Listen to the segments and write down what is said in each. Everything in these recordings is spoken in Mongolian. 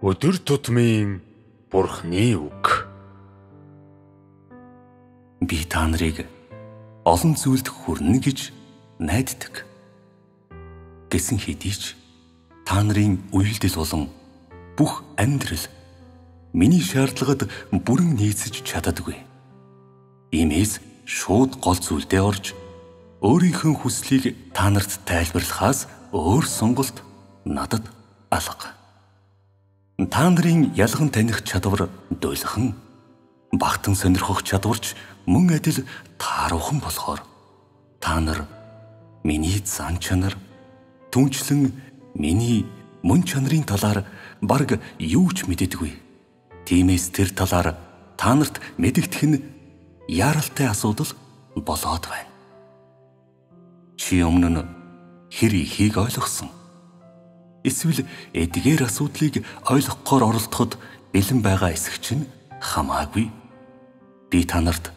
Өдөр тутмын Бурхны үг. Би та нарыг олон зүйлд хүрнэ гэж найддаг. Гэсэн хэдий ч та нарын үйлдэл болон бүх амьдрал миний шаардлагад бүрэн нийцэж чаддаггүй. Иймээс шууд гол зүйлдээ орж өөрийнхөө хүслийг та нарт тайлбарлахаас өөр сонголт надад алга. Та нарын ялган таних чадвар дуйлхан багтан сонирхох чадварч мөн адил тааруухан болохоор та нар миний зан чанар түнчлэн миний мөн чанарын талаар баг юу ч мэддэггүй. Тиймээс тэр талаар та нарт мэдэгдэх нь яаралтай асуудал болоод байна. Чи өмнө нь хэр ихийг ойлгосон? Эсвэл эдгээр асуудлыг ойлгохоор оролдоход бэлэн байгаа эсэх чинь хамаагүй. Би та нарт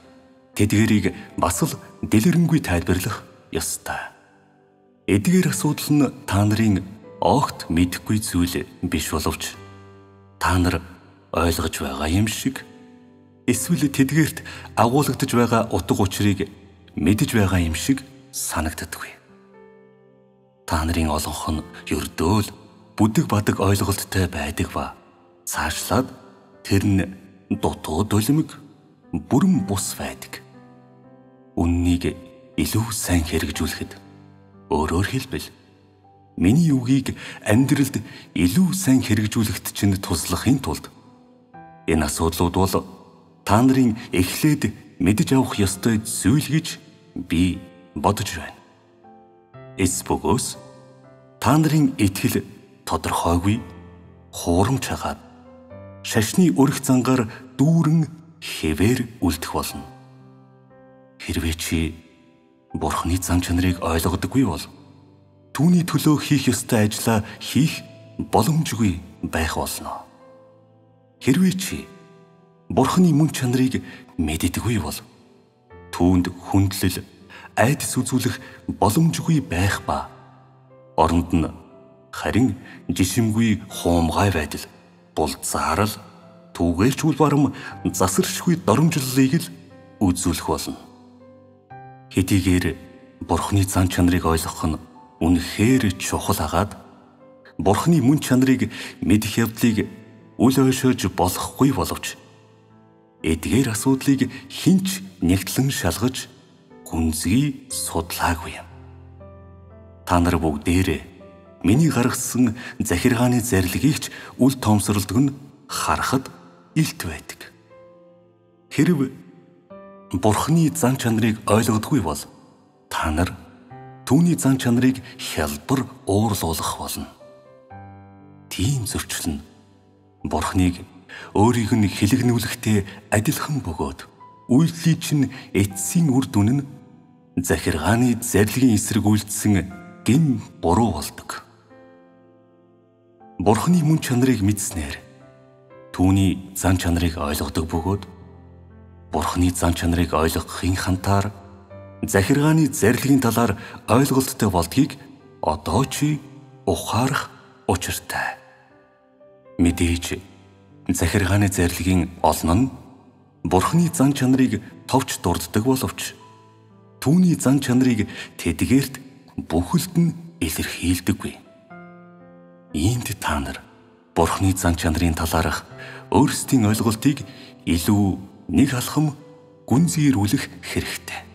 тэдгэрийг бас л дэлгэрэнгүй тайлбарлах ёстой. Эдгээр асуудал нь та нарын огт мэдэхгүй зүйл биш боловч та нар ойлгож байгаа юм шиг эсвэл тэдгээрт агуулгадж байгаа утга учирыг мэдэж байгаа юм шиг санагддаггүй. Та нарын олонх нь ердөөл бүдэг бадаг ойлголттой байдаг ба цаашлаад тэр нь дутуу дулимг бүрэн бус байдаг. Үннийг илүү сайн хэрэгжүүлэхэд өөрөөр хэлбэл миний үгийг амьдралд илүү сайн хэрэгжүүлэхэд чинь туслахын тулд энэ асуудлууд бол та нарын эхлээд мэдж авах ёстой зүйл гэж би бодож байна. Эс бөгөөс та нарын итгэл тодорхойгүй хуурамч хагаад шашны өрх зангаар дүүрэн хэвээр үлдэх болно. Хэрвээ чи Бурхны зам чанарыг ойлгодоггүй бол түүний төлөө хийх ёстой ажлаа хийх боломжгүй байх болно. Хэрвээ чи Бурхны мөн чанарыг мэддэггүй бол түүнд хүндлэл айдас үзүүлэх боломжгүй байх ба оронд нь харин жишимгүй хуумгай байдал булзаарл түгээлчүүл барам засаршгүй доромжллыг л үзүүлэх болно. Хэдийгээр Бурхны зан чанарыг ойлгох нь үнэхээр чухал агаад Бурхны мөн чанарыг мэдэх явдлыг үл ойшоож болохгүй боловч эдгээр асуудлыг хинч нэгтлэн шалгаж гүнзгий судлаагүй юм. Та нар бүгдээрээ миний гаргасан захиргааны зарилгийг ч үл тоомсорлдог нь харахад илт байдаг. Хэрв Бурхны зан чанарыг ойлгодгүй бол та нар түүний зан чанарыг хялбар уурлуулах болно. Тийм зөрчил нь Бурхныг өөрийг нь хилэгнүүлэхтэй адилхан бөгөөд үйлдлийн чинь эцсийн үр дүн нь захиргааны зарилгын эсрэг үйлдсэн гин буруу болдог. Бурхны мөн чанарыг мэдснээр түүний зан чанарыг ойлгодог бөгөөд Бурхны зан чанарыг ойлгохын хантаар захиргааны зарилгын талаар ойлголттой болдгийг одоо чи ухаарах учиртай. Мэдээж захиргааны зарилгын олон нь Бурхны зан чанарыг товч дурддаг боловч түүний зан чанарыг тэдгээрт бүхэлд нь илэрхийлдэггүй. Иймд та нар Бурхны зан чанарын талаарх өөрсдийн ойлголтыг илүү нэг алхам гүнзгийрүүлэх хэрэгтэй.